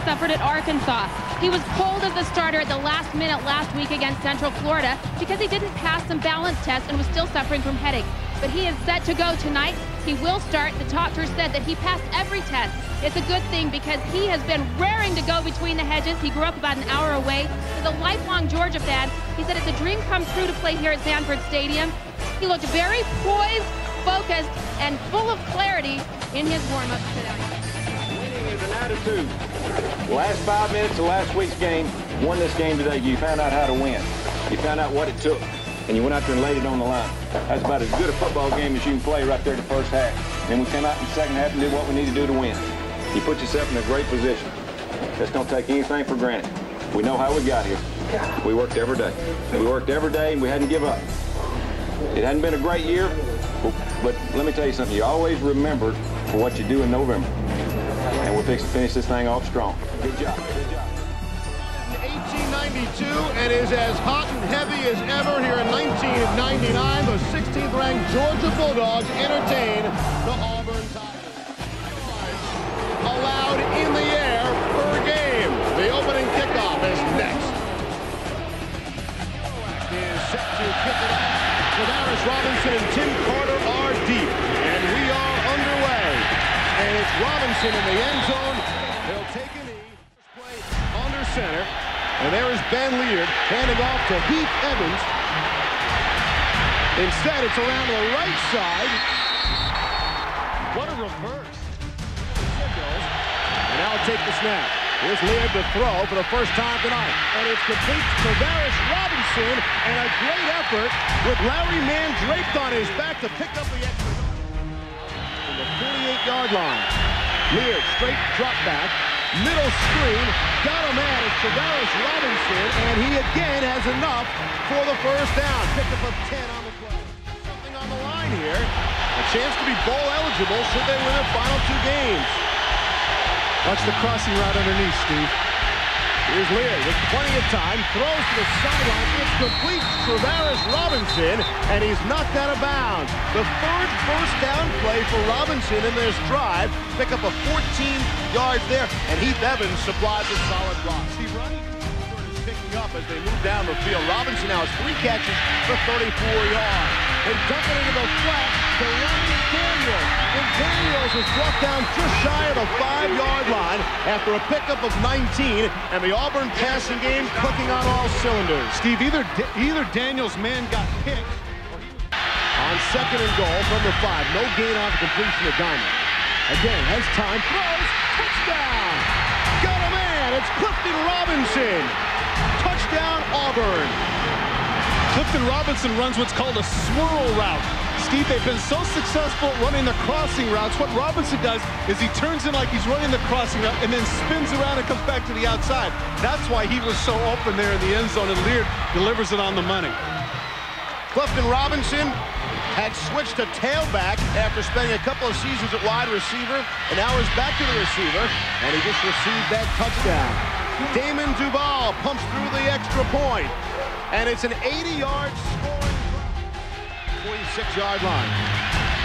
Suffered at Arkansas. He was pulled as the starter at the last minute last week against Central Florida because he didn't pass some balance tests and was still suffering from headache. But he is set to go tonight. He will start. The doctor said that he passed every test. It's a good thing because he has been raring to go between the hedges. He grew up about an hour away. He's a lifelong Georgia fan. He said it's a dream come true to play here at Sanford Stadium. He looked very poised, focused, and full of clarity in his warm-up today an attitude. Last five minutes of last week's game won this game today. You found out how to win. You found out what it took, and you went out there and laid it on the line. That's about as good a football game as you can play right there in the first half. Then we came out in the second half and did what we need to do to win. You put yourself in a great position. Just don't take anything for granted. We know how we got here. We worked every day. We worked every day, and we hadn't give up. It hadn't been a great year, but let me tell you something. You always remember for what you do in November we're to finish this thing off strong. Good job. Good job. 1892 and is as hot and heavy as ever here in 1999. The 16th ranked Georgia Bulldogs entertain the Auburn Tigers. Allowed in the air per game. The opening kickoff is next. Is set to kick it off. Travaris Robinson and Tim Carter are deep. In the end zone. He'll take a knee. Under center. And there is Ben Leard handing off to Heath Evans. Instead, it's around the right side. What a reverse. And now take the snap. Here's Leard to throw for the first time tonight. And it's complete to Travaris Robinson. And a great effort with Larry Mann draped on his back to pick up the extra From the 48-yard line. Leard, straight drop back, middle screen, got a man, it's Travaris Robinson, and he again has enough for the first down. Picked up a 10 on the play. Something on the line here. A chance to be bowl eligible should they win their final two games. Watch the crossing route underneath, Steve. Here's Leard with plenty of time, throws to the sideline. It's complete Travaris Robinson, and he's knocked out of bounds. The third first down play for Robinson in this drive. Pick up a 14 yards there, and Heath Evans supplies a solid block. Steve Ronnie is picking up as they move down the field. Robinson now has three catches for 34 yards. They dump it into the flat to Ronnie Daniels. Daniels is brought down just shy of the five-yard line after a pickup of 19, and the Auburn passing game clicking on all cylinders. Steve, either either Daniels' man got picked. On second and goal from the five, no gain on completion of Diamond. Again, has time, throws, touchdown! Got a man, it's Clifton Robinson. Touchdown, Auburn. Clifton Robinson runs what's called a swirl route. They've been so successful running the crossing routes. What Robinson does is he turns in like he's running the crossing route and then spins around and comes back to the outside. That's why he was so open there in the end zone, and Leard delivers it on the money. Clifton Robinson had switched to tailback after spending a couple of seasons at wide receiver, and now is back to the receiver, and he just received that touchdown. Damon Duval pumps through the extra point, and it's an 80-yard score. 46-yard line.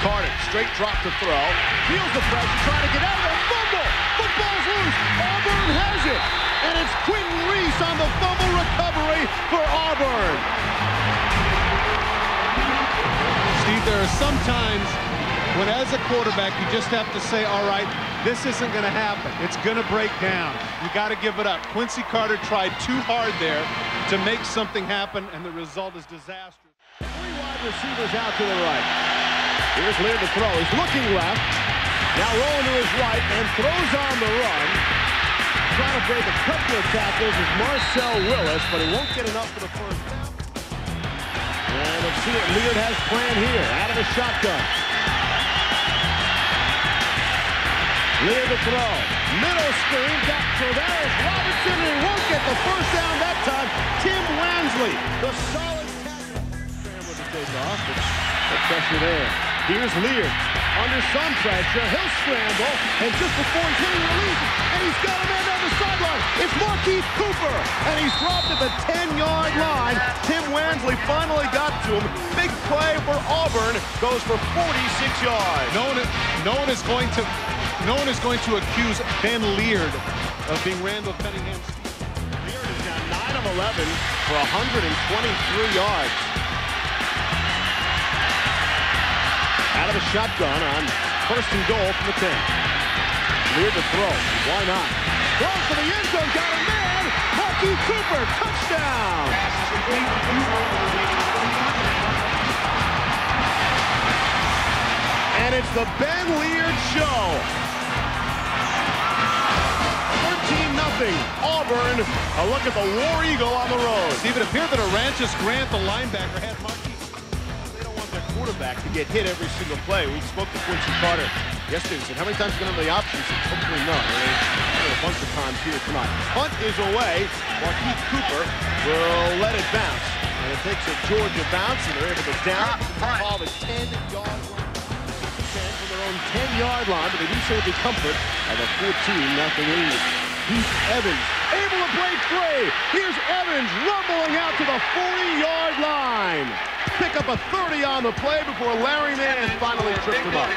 Carter, straight drop to throw. Feels the pressure, trying to get out of there. Fumble! Football's loose. Auburn has it. And it's Quentin Reese on the fumble recovery for Auburn. Steve, there are some times when as a quarterback you just have to say, all right, this isn't going to happen. It's going to break down. You got to give it up. Quincy Carter tried too hard there to make something happen, and the result is disastrous. Wide receivers out to the right. Here's Leard to throw. He's looking left. Now rolling to his right and throws on the run. Trying to break a couple of tackles is Marcel Willis, but he won't get enough for the first down. And let's see what Leard has planned here. Out of the shotgun. Leard to throw. Middle screen. Got Travaris Robinson, and he won't get the first down that time. Tim Wansley, the solid but no pressure there. Here's Leard under some pressure. He'll scramble, and just before he's hitting release, and he's got a man down the sideline. It's Marquise Cooper, and he's dropped at the 10-yard line. Tim Wansley finally got to him. Big play for Auburn. Goes for 46 yards. No one, no one is going to, no one is going to accuse Ben Leard of being Randall Cunningham. Leard is now 9 of 11 for 123 yards. Out of the shotgun on first and goal from the 10. Leard to throw. Why not? Throws for the end zone. Got a man. Marquis Cooper. Touchdown. And it's the Ben Leard Show. 13-0 Auburn. A look at the War Eagle on the road. Steve, it appeared that Orantes Grant, the linebacker, had Marquis. Quarterback to get hit every single play. We spoke to Quincy Carter yesterday. We said, how many times going to the options? Hopefully none. a bunch of times here tonight. Punt is away. Marquis Cooper will let it bounce. And it takes a Georgia bounce, and they're able to down. Call the 10-yard line. 10 from their own 10-yard line, but they do so with the comfort of a 14-0 lead. Heath Evans able to break free. Here's Evans rumbling out to the 40-yard line. Pick up a 30 on the play before Larry Mann finally tripped him up.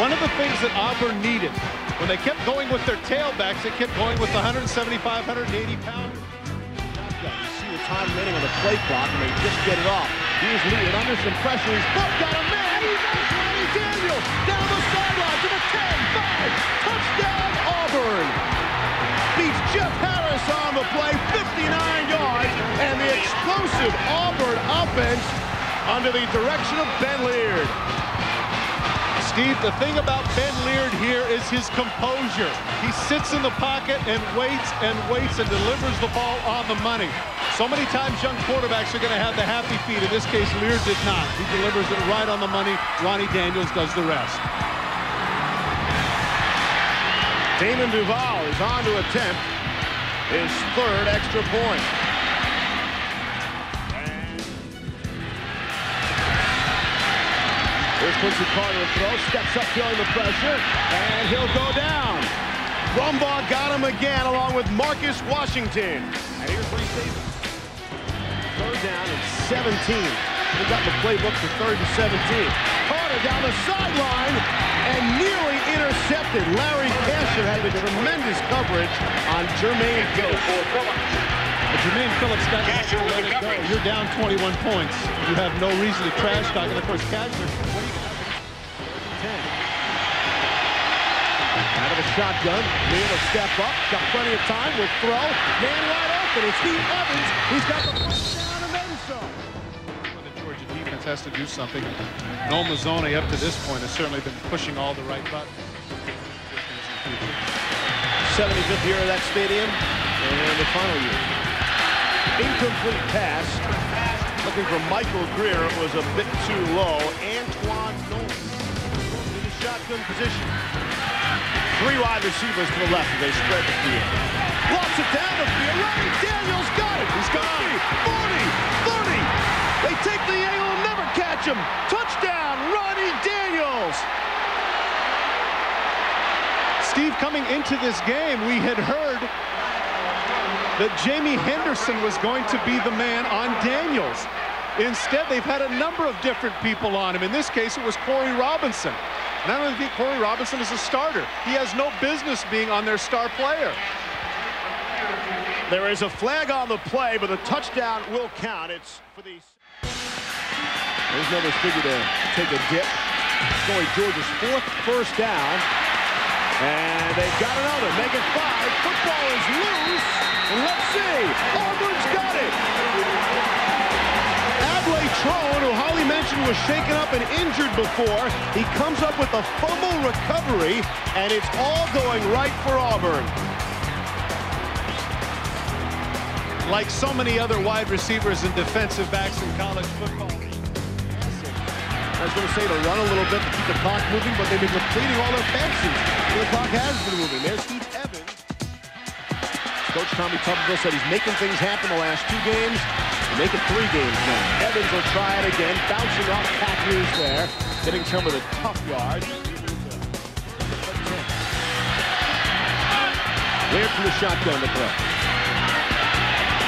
One of the things that Auburn needed, when they kept going with their tailbacks, they kept going with the 175, 180 pounder. You see the time remaining on the play clock, and they just get it off. He's leading under some pressure. He's both got a man. He's Ronnie Daniels down the sideline to the 10, 5. Touchdown, Auburn. Beats Jeff Harris on the play, 59 yards, and the explosive Auburn offense under the direction of Ben Leard. Steve, the thing about Ben Leard here is his composure. He sits in the pocket and waits and waits and delivers the ball on the money. So many times young quarterbacks are going to have the happy feet. In this case, Leard did not. He delivers it right on the money. Ronnie Daniels does the rest. Damon Duval is on to attempt his third extra point. Here's Quincy Carter to throw, steps up feeling the pressure, and he'll go down. Brumbaugh got him again along with Marcus Washington. And here's what he saves. Third down and 17. He got the playbook for third and 17. Carter down the sideline and nearly intercepted. Larry Casher had the tremendous coverage on Jermaine Phillips. But Jermaine Phillips got to let it go. You're down 21 points. You have no reason to trash talk. And of course, Casher, what do you got? 10. Out of the shotgun, Leard will step up, got plenty of time, will throw, man wide open, it's Heath Evans, he's got the first down and then some. When the Georgia defense has to do something. Noel Mazzone, up to this point, has certainly been pushing all the right buttons. 75th year of that stadium, and the final year. Incomplete pass, looking for Michael Greer, it was a bit too low. Antoine Nolan in the shotgun position. Three wide receivers to the left as they spread the field. Walks it down the field. Ronnie Daniels got it. He's got 40, 30. They take the angle and never catch him. Touchdown, Ronnie Daniels. Steve, coming into this game, we had heard that Jamie Henderson was going to be the man on Daniels. Instead, they've had a number of different people on him. In this case, it was Corey Robinson. And I don't think Corey Robinson is a starter. He has no business being on their star player. There is a flag on the play, but the touchdown will count. It's for the... There's another figure to take a dip. Going Georgia's fourth first down. And they've got another. Make it five. Football is loose. And let's see. Auburn's got it. Who Holly mentioned was shaken up and injured before, he comes up with a fumble recovery, and it's all going right for Auburn. Like so many other wide receivers and defensive backs in college football. I was going to say to run a little bit to keep the clock moving, but they've been completing all their. So the clock has been moving. There's Heath Evans. Coach Tommy Tuberville said he's making things happen the last two games. Make it three games now. Evans will try it again, bouncing off Packers there, getting some of the tough yards. Leard from the shotgun to throw.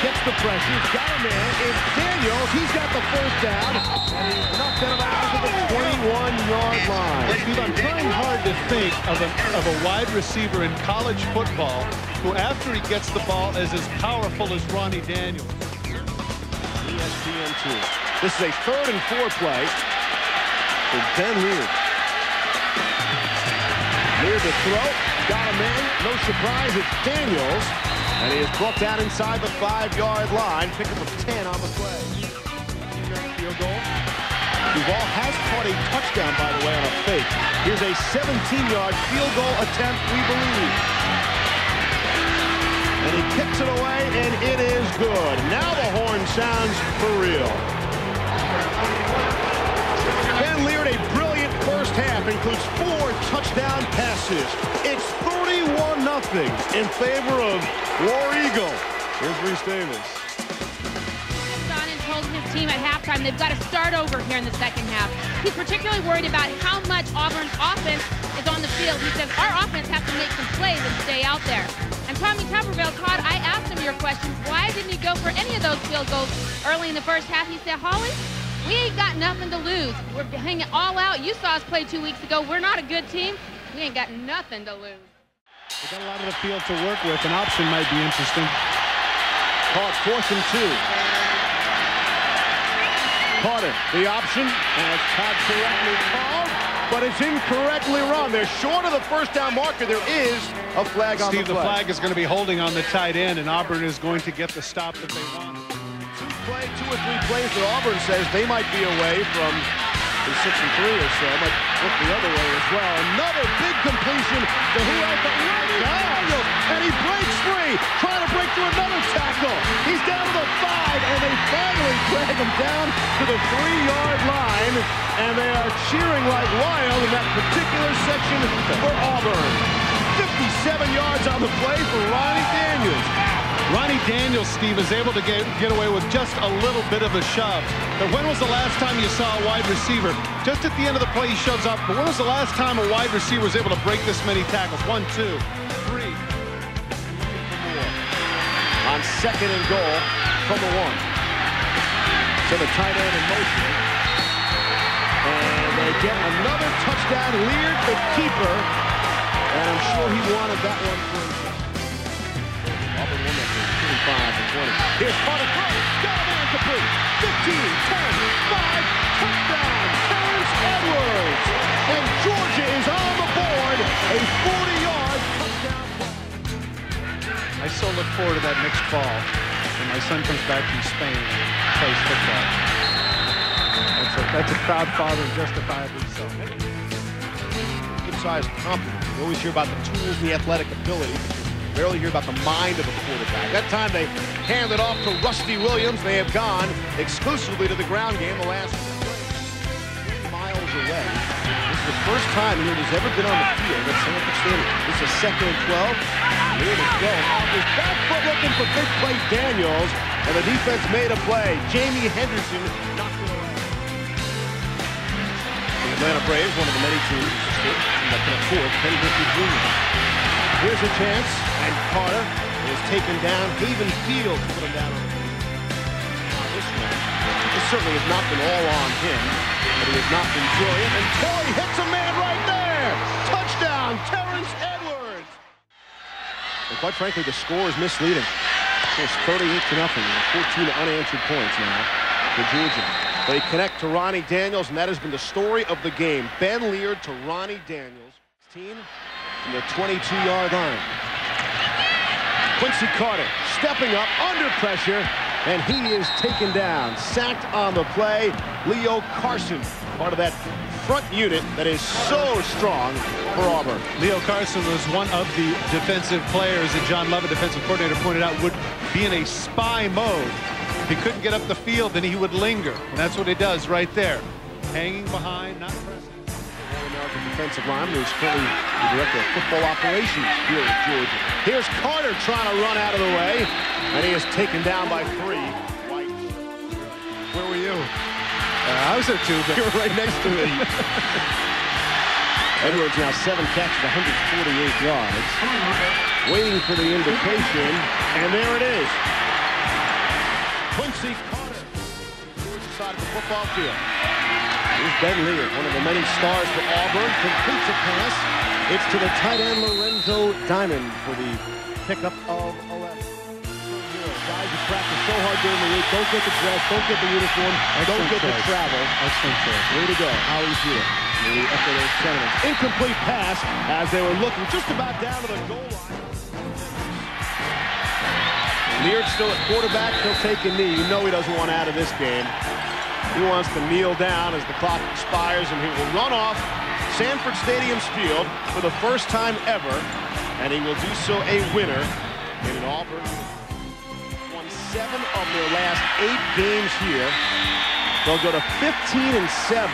Gets the pressure, he's got a man, it's Daniels, he's got the first down, and he's knocked out of bounds at the 21-yard line. Steve, I'm trying hard to think of a, of a wide receiver in college football who, after he gets the ball, is as powerful as Ronnie Daniels. ESPN2. This is a third and four play for Ben Leard. Leard to throw. Got a man. No surprise, it's Daniels. And he is brought down inside the five-yard line. Pick up of 10 on the play. Field goal. Duval has caught a touchdown, by the way, on a fake. Here's a 17-yard field goal attempt, we believe. And he kicks it away, and it is good. Now the horn sounds for real. Ben Leard, a brilliant first half, includes four touchdown passes. It's 31-0 in favor of War Eagle. Here's Rece Davis. and told his team at halftime they've got to start over here in the second half. He's particularly worried about how much Auburn's offense is on the field. He says our offense has to make some plays and stay out there. And Tommy Tuberville, Todd, I asked him your question, why didn't he go for any of those field goals early in the first half? He said, Holly, we ain't got nothing to lose. We're hanging all out. You saw us play two weeks ago. We're not a good team. We ain't got nothing to lose. We've got a lot of the field to work with. An option might be interesting. Caught fourth and two. Carter, the option, and it's caught correctly called, but it's incorrectly run. They're short of the first down marker. There is a flag on the Steve, the flag is going to be holding on the tight end, and Auburn is going to get the stop that they want. Two play, two or three plays that Auburn says they might be away from the six and three or so. Might look the other way as well. Another big completion to who else? but Daniels, and he breaks free, trying to break through another tackle. He's down to the five, and they finally drag him down to the three-yard line, and they are cheering like wild in that particular section for Auburn. 57 yards on the play for Ronnie Daniels. Ronnie Daniels, Steve, is able to get, get away with just a little bit of a shove. But when was the last time you saw a wide receiver? Just at the end of the play, he shoves up. But when was the last time a wide receiver was able to break this many tackles? One, two, three. on second and goal from the one. So the tight end in motion. And they get another touchdown. Leard, the keeper. And I'm sure he wanted that one for himself. Auburn won that game, 25 and 20. Here's Carter throw. Got a man complete. 15, 10, 5, touchdown. Terrence Edwards. And Georgia is on the board. A 40-yard touchdown. I so look forward to that next fall when my son comes back from Spain and plays football. That's a, that's a proud father justifiably so. good-sized compliment. You always hear about the tools the athletic ability. Rarely hear about the mind of a quarterback. That time they hand it off to Rusty Williams. They have gone exclusively to the ground game the last miles away. This is the first time Leard has ever been on the field at Sanford Stadium. This is second and 12. Leard is going off his back foot looking for big play Daniels. And the defense made a play. Jamie Henderson knocked Atlanta Braves, one of the many teams that can afford Ken Griffey Jr. Here's a chance, and Carter is taken down. Haven Fields put him down on the field. Now this one, this certainly has not been all on him, but he has not been brilliant. And Toy hits a man right there. Touchdown, Terrence Edwards. And quite frankly, the score is misleading. It's 38 to nothing. 14 unanswered points now for Georgia. They connect to Ronnie Daniels, and that has been the story of the game. Ben Leard to Ronnie Daniels. 16 from the 22-yard line. Quincy Carter stepping up under pressure, and he is taken down. Sacked on the play. Leo Carson, part of that front unit that is so strong for Auburn. Leo Carson was one of the defensive players that John Lovett, defensive coordinator, pointed out would be in a spy mode. If he couldn't get up the field, then he would linger. And that's what he does right there. Hanging behind, not pressing. All-American defensive lineman who's currently the director of football operations here at Georgia. Here's Carter trying to run out of the way, and he is taken down by three. White. Where were you? Uh, I was there too, but You were right next to me. Edwards now seven catches, 148 yards. Waiting for the indication, and there it is. Quincy Carter, Georgia side of the football field. Here's Ben Leard, one of the many stars for Auburn, completes a pass. It's to the tight end Lorenzo Diamond for the pickup of 11. Guys who practice so hard during the week, don't get the dress, don't get the uniform, Excellent don't get choice. the travel. Excellent choice. Way to go, Howie Hewitt. We echo those sentiments. Incomplete pass as they were looking just about down to the goal line. Leard still at quarterback. He'll take a knee. You know he doesn't want out of this game. He wants to kneel down as the clock expires, and he will run off Sanford Stadium's field for the first time ever, and he will do so a winner in an Auburn seven of their last eight games here. They'll go to 15 and 7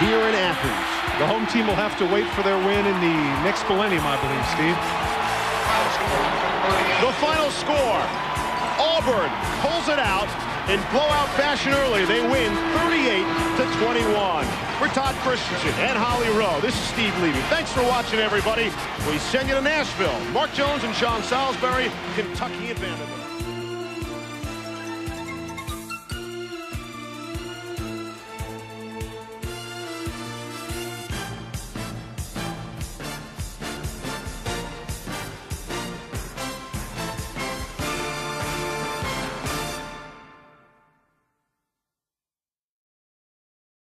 here in Athens. The home team will have to wait for their win in the next millennium, I believe, Steve. The final score. Auburn pulls it out in blowout fashion early. They win 38 to 21. For Todd Christensen and Holly Rowe, this is Steve Levy. Thanks for watching, everybody. We send you to Nashville. Mark Jones and Sean Salisbury, Kentucky and.